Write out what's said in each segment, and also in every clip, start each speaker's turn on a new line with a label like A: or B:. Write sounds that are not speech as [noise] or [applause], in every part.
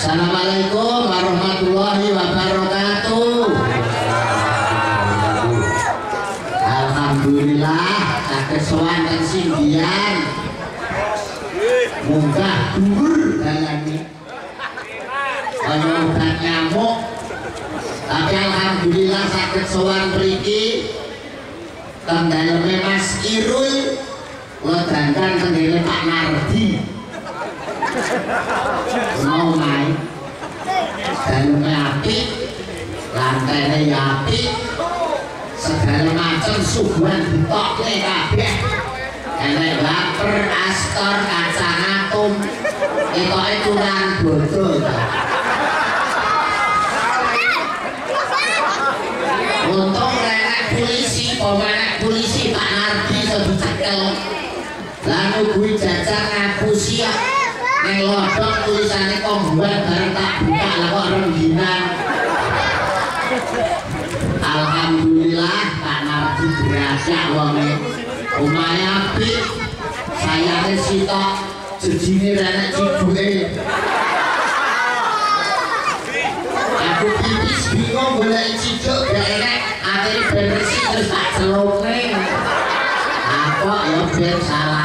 A: Assalamualaikum warahmatullahi wabarakatuh. Alhamdulillah saged sowan ten Sindian. Munggah dhuwur dalane. Kaya obat nyamuk. Tapi alhamdulillah saged sowan mriki. Kendaleme Mas Irul. Kula dandan kendele Pak Nardi. mau main banyune apik lantene ya apik segala macem suguhan ditokke kabeh. Enek laper astor kacang atom ditokke tunan bodho Untung renek polisi, pomenek polisi Pak Nardi sebut cekel Lalu gue jajar ngaku siap. Neng lodok tulisannya kombuan bareng tak buka lah kok rengginan Alhamdulillah Pak Nardi berasa wonge Umaya api Saya ini sitok Jejini renek ciduke Aku pipis bingung boleh ciduk gak enek Akhirnya bersih terus tak celupin. Apa ya biar salah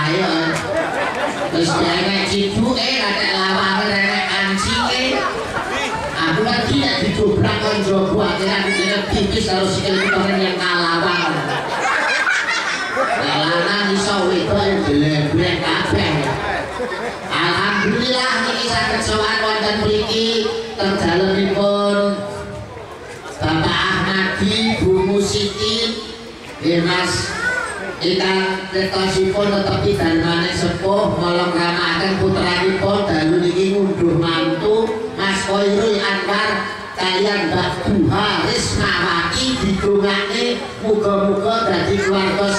A: kalau sikil orang yang kalawang lanang iso itu yang gelebrek kabeh Alhamdulillah ini saged sowan wonten mriki teng dalemipun Bapak Ahmadi Bu Musiti Mas Ikan ketosipun tetapi dalmane sepuh Molong ramakan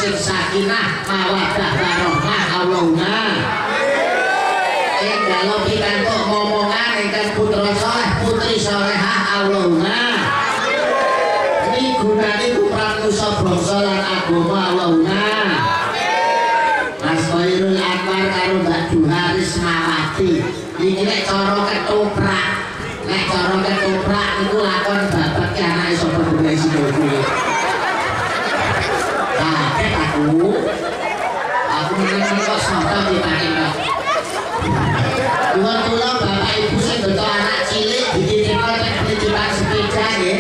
A: sing sakinah mawaddah warahmah Allahumma ing eh, dalem pikantuk momongan ingkang putra saleh putri salehah Allahumma migunani kuprantosa bangsa lan agama Allahumma Mas Khairul Akbar karo Mbak Juharis Mawati. Iki nek cara ketoprak. Nek cara ketoprak iku lakon babak anake sapa gawe sing Aku menang kok sampai di kok Tuhan bapak ibu sing betul anak cilik dititipkan nek penitipan sepeda ya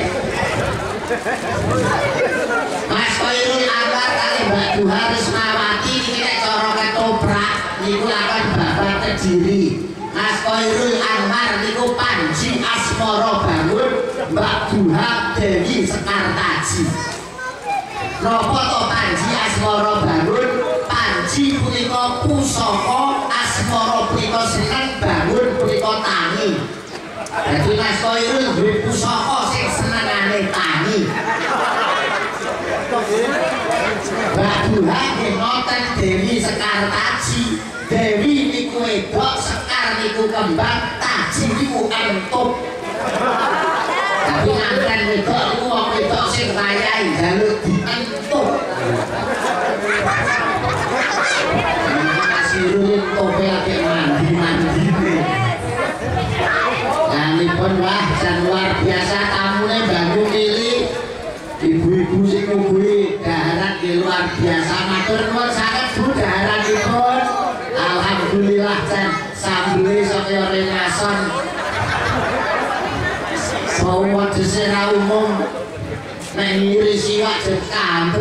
A: Mas Koirul Anwar kali Mbak Duha Rismawati ini nek cara ketoprak niku lakon babat kediri Mas Koirul Anwar niku Panji Asmoro Bangun Mbak Duha Dewi Sekartaji Napa Panji Asmoro Bangun? Panji punika pusaka Asmoro punika seneng Bangun punika tangi. Jadi Mas Koirul duwe pusaka sing senengane tangi. Mbak Duha nggih ngoten Dewi Sekartaji Dewi niku wedok Sekar niku kembang Taji niku entuk Nganipun wah jan luar biasa tamune bantu milih Ibu-ibu sing ngubui daharan di luar biasa. Matur nuwun sangat Bu daharanipun Alhamdulillah jan sambele saya remason. Bawa desera umum. Nek ngiri siwak jen tak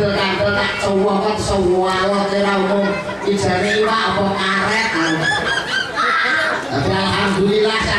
A: cowok kan sewalot desera umum. Ijane iwak apa karet Tapi Alhamdulillah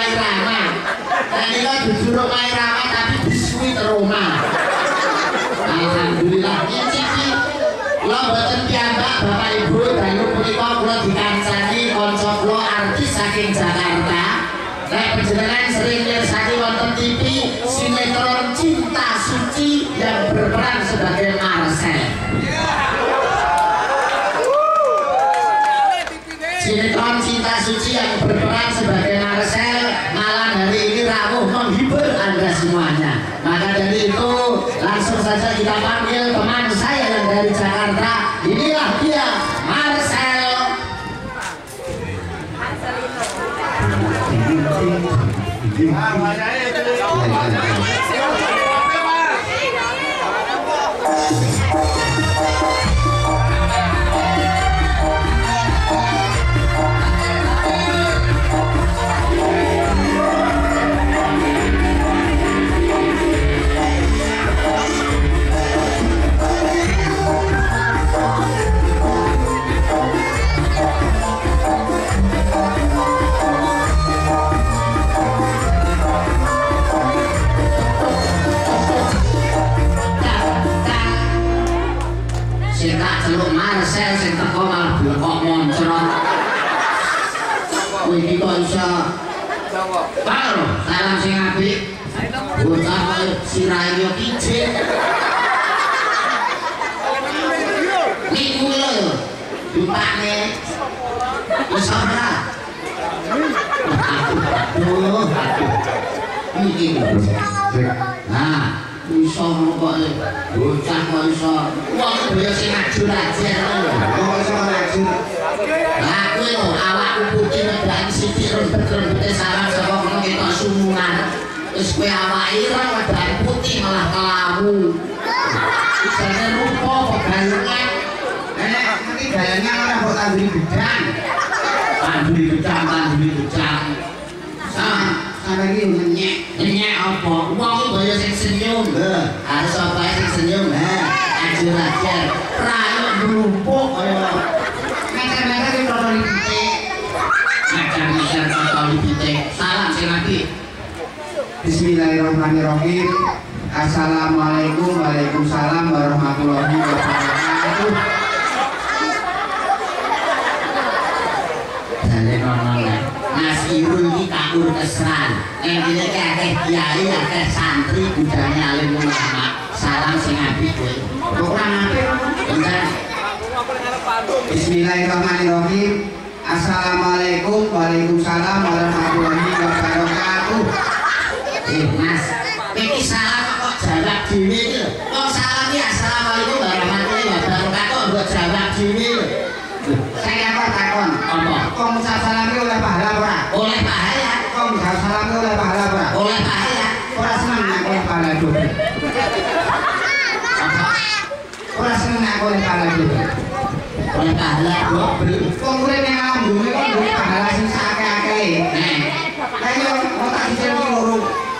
A: Nah ini kan dudu Roma Irama tapi biskuit Roma. Alhamdulillah. Ini ciki Lo boten piyambak Bapak Ibu Dan lu punika kula dikancani Konco kula artis saking Jakarta. Nek Nek penjenengan sering mirsani wonten TV sinetron Cinta Suci yang berperan sebagai Marcel. Sinetron Cinta Suci yang berperan sebagai saja kita panggil teman saya yang dari Jakarta. Inilah dia Marcel. sing Salam sing apik. Bocah kaya sirahe yo kicik niku lho yo iso ora. Aduh iki nah iso kok bocah kok iso. Wong kaya sing ajur aja lho lah kuwi lho awakku putih ngedan sithik rembet-rembete kono sumungan wis kowe awake ireng putih malah kelawu isane rupa pegayungan
B: Nenek, nanti gayanya orang kok tanduri gedang.
A: tanduri gedang tanduri gedang sama
B: Sampai ini menyek.
A: Nyek apa? Wong iki kaya sing senyum. Harus apa sing senyum? Ajur ajar. Rayu
B: Meter-meter di protol di titik.
A: ngajar-ngajar kota pitik. Apik.
B: Bismillahirrahmanirrahim. Assalamualaikum Waalaikumsalam warahmatullahi wabarakatuh.
A: Jane ngono lek. Mas Irul. Ning kene ki akeh kiai, akeh santri budane alim ulama. Salam sing apik kowe.
B: Kok?
A: Bentar.
B: Bismillahirrahmanirrahim. Assalamualaikum Waalaikumsalam warahmatullahi tapi oleh pahala ora.
A: Oleh pahala.
B: Ora seneng aku oleh pahala
A: dhuwe.
B: Ora seneng aku oleh pahala dhuwe.
A: Oleh pahala yo ben
B: wong urip nang ambune kok duwe pahala sing akeh-akeh.
A: Nah.
B: Lah yo tak dicelok loro.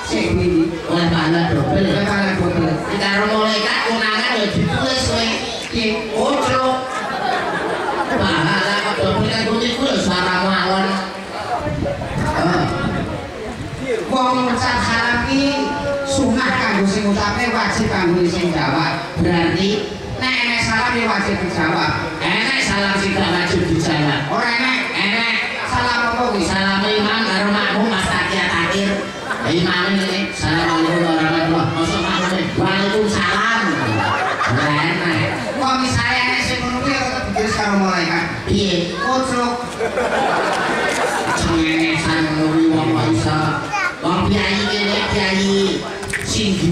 B: Sik iki
A: oleh pahala
B: dhuwe. Ngucape wajib kanggo sing jawab.
A: berarti
B: Nek enek salam ya wajib dijawab.
A: enak salam sing gak wajib dijawab.
B: Ora enek
A: Enak
B: salam apa kuwi?
A: Salam imam karo makmum pas takiyat akhir. Imam ini Assalamualaikum warahmatullahi wabarakatuh. Makmum ini Waalaikumsalam. Enak.
B: Kok misalnya enek sing ngono kuwi tetep ditulis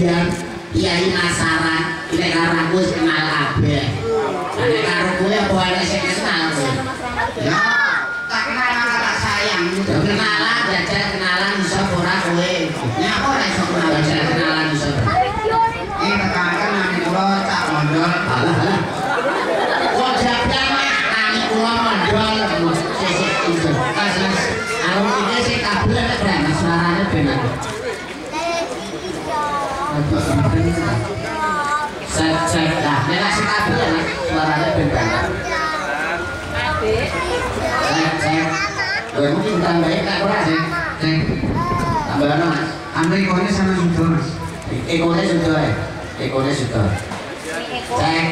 A: singgian, kiai masaran, nek karo aku kenal kabeh. Nek karo kowe apa enek sing kenal kowe?
B: Ya, tak kenal tak sayang.
A: Ya kenalan, jajal suarane ben mungkin tambahin sih? Tambahan mas.
B: Ambil ikonnya sama sudah mas.
A: Ekone sudah ya. Ekone sudah. Cek.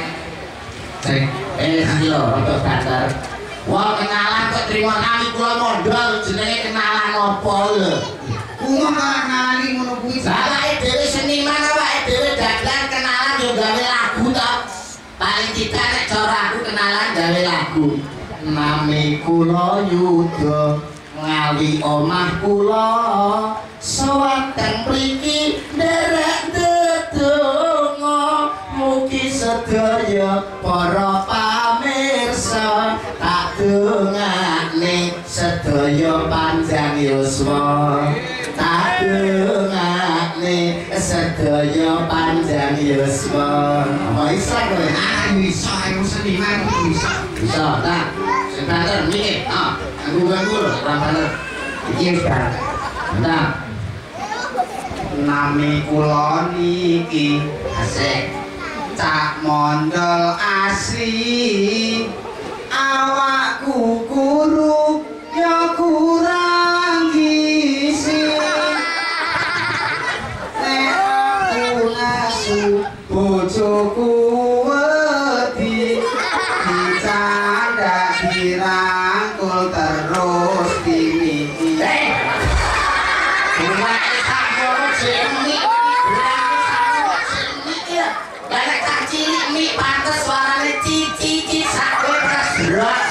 B: Cek.
A: Eh, sih lo, untuk banter. Wah, kenalan kok terima kali kula mondol jenenge kenalan apa lho?
B: Kuwi ora ngali ngono kuwi.
A: Awake dhewe seniman Tidak nek cara aku kenalan gawe lagu. Nami kula Yuda. Ngawi omah kula. Sewateng mriki nderek ndedonga. Mugi sedaya para pamirsa. Tak dongakne sedaya panjang yuswa. Tak dongakne sedaya panjang yuswa. Apa iso kowe
B: seniman bisa.
A: bisa tak sebentar mikir ah ganggu loh bener
B: Iki sudah.
A: nah
B: Nami kula niki
A: asik
B: cak mondol asli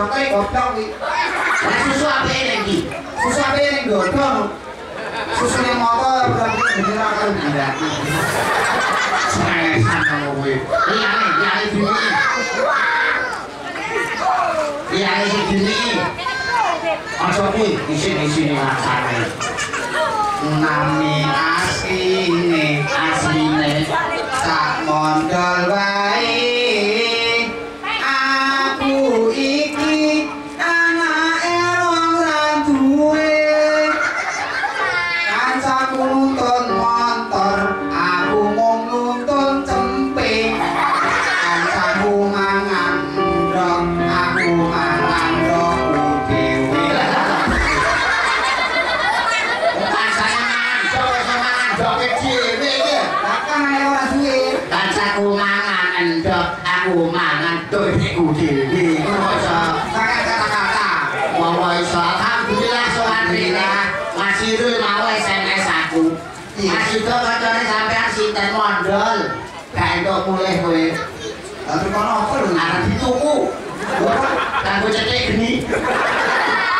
B: nontai
A: godong iki. Susu
B: ape iki?
A: Susu
B: ape ning godong? Susu ning motor godong iki
A: ora kan dilaku. Sesan ngono kuwi. Liyane, liyane sini. Liyane sini. Aja kuwi isin isin masane.
B: Nami asine,
A: asine
B: tak mondol wae.
A: Rene. Mas Irul mau SMS aku. Mas Yudo kancane sampean sinten mondol. Gak entuk mulih kowe.
B: lalu kono apa lho
A: Arep dituku. Kanggo cetek geni.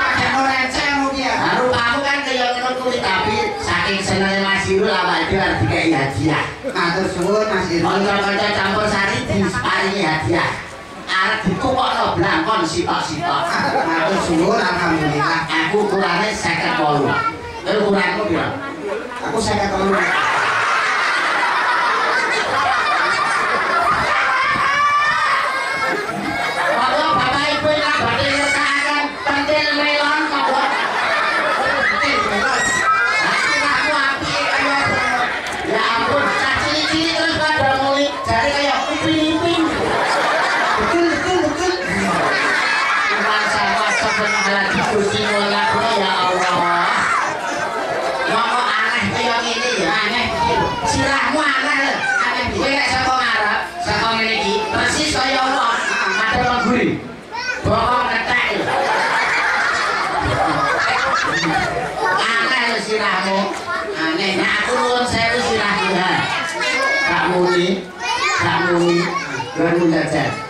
B: pakai receh ngono ki ya
A: Baru kamu kan kaya ngono kuwi tapi saking senenge Mas Irul awake dhewe arep dikai hadiah.
B: matur suwun Mas Irul
A: Kanca-kanca campur sari diparingi hadiah. arep dikupokno blakon sitok-sitok.
B: Aku suwun alhamdulillah
A: aku kurane 58. Terus kurangmu piro?
B: Aku
A: 58. Aneh. Sirahmu aneh lho. Aneh. Kowe nek saka ngarep, saka ngene persis kaya Allah. Ada mengguri. Bokong ketek lho. Aneh lho sirahmu. Aneh. Nah aku nuwun sewu sirahmu ya. Gak muni. Gak muni. Baru jajan.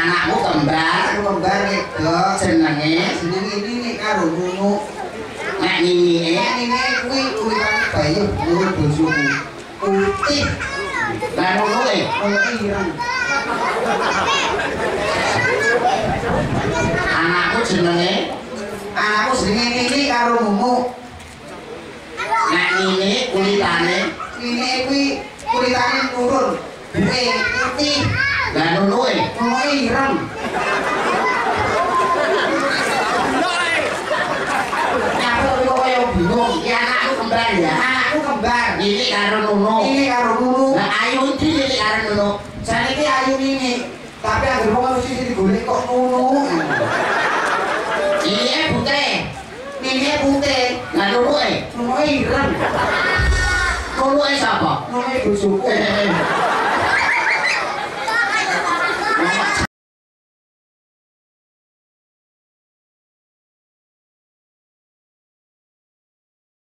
A: anakku
B: kembar
A: kembar
B: wedok
A: jenenge.
B: Jenenge ini karo bunu
A: nek ini
B: nek ini kuwi kuwi bayi kuwi bojoku. Putih.
A: Lan ngono
B: le
A: anakku jenenge?
B: Anakku jenenge ini karo mumu
A: nek ini kulitane?
B: Ini kuwi kulitane turun. Hei, putih.
A: Lah ngono e.
B: Ono ireng.
A: Aku kaya bingung. Iki anakku kembar ya.
B: Anakku kembar.
A: Nini karo Nuno.
B: Nini karo Nunu.
A: Lah ayu ndi nini karo Nuno?
B: Saniki ayu Nini. Tapi anggere wong mesti digolek kok Nunu.
A: Nini putih.
B: Nini putih.
A: Lah Nuno e.
B: Nunu ireng.
A: Nuno e sapa?
B: Nunu bojoku. [laughs]